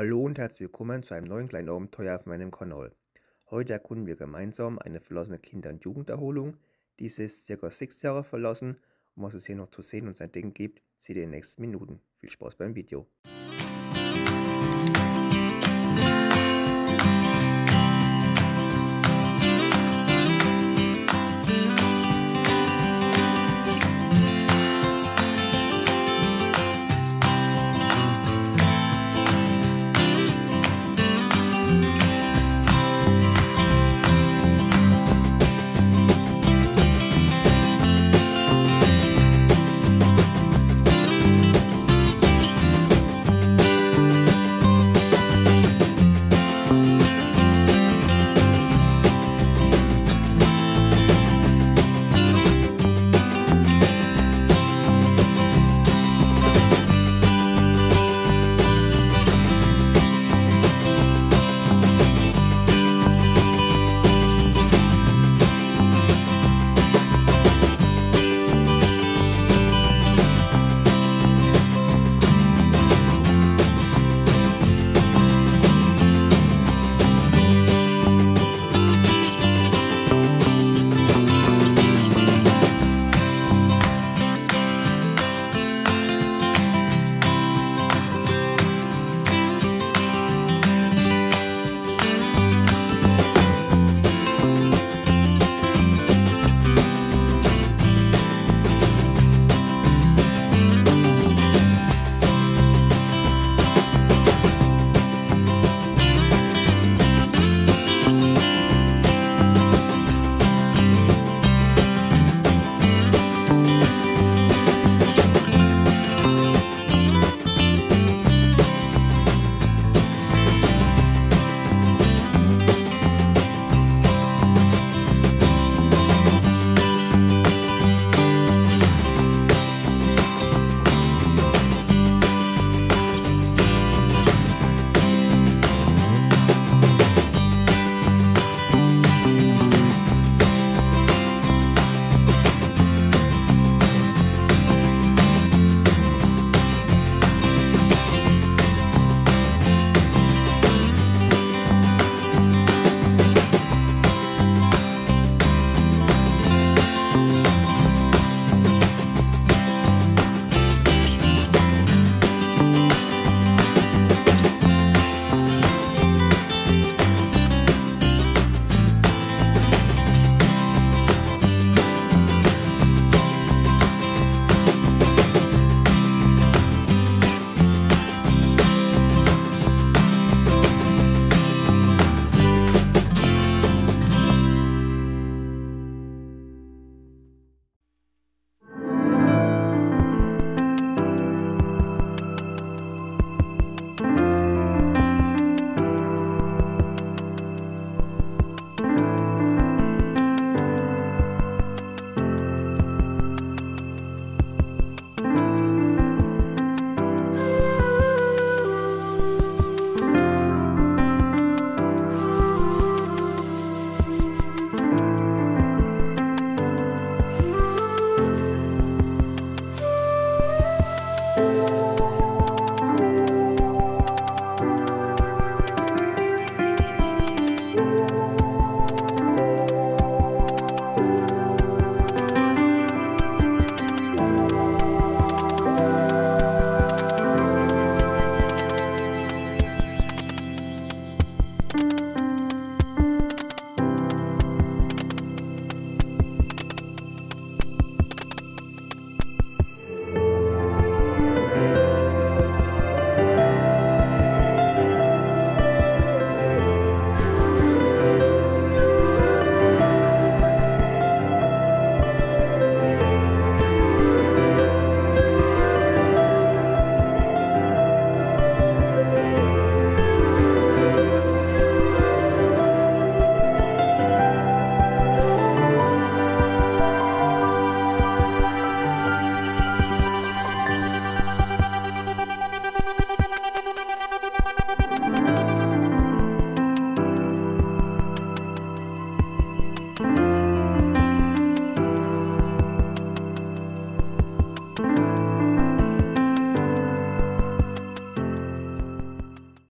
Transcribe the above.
Hallo und herzlich willkommen zu einem neuen kleinen Abenteuer auf meinem Kanal. Heute erkunden wir gemeinsam eine verlassene Kinder- und Jugenderholung. Diese ist ca. 6 Jahre verlassen und was es hier noch zu sehen und zu entdecken gibt, seht ihr in den nächsten Minuten. Viel Spaß beim Video.